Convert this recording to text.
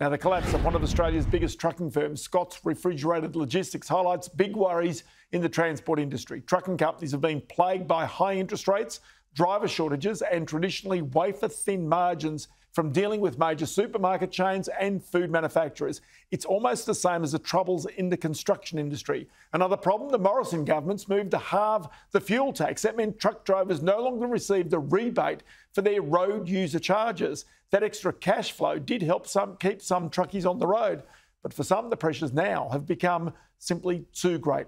Now, the collapse of one of Australia's biggest trucking firms, Scott's Refrigerated Logistics, highlights big worries in the transport industry. Trucking companies have been plagued by high interest rates, driver shortages, and traditionally wafer thin margins from dealing with major supermarket chains and food manufacturers. It's almost the same as the troubles in the construction industry. Another problem the Morrison government's moved to halve the fuel tax. That meant truck drivers no longer received a rebate for their road user charges. That extra cash flow did help some keep some truckies on the road. But for some, the pressures now have become simply too great.